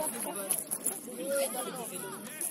Thank you.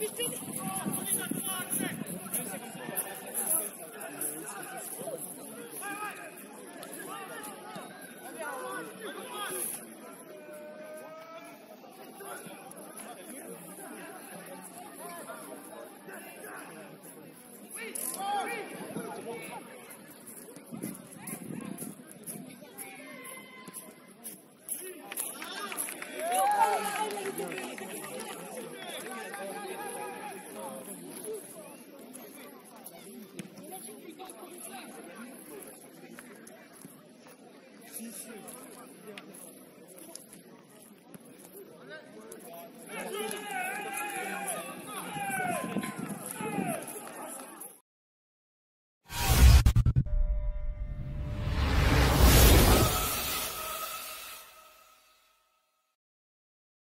Bitti. 第四，要？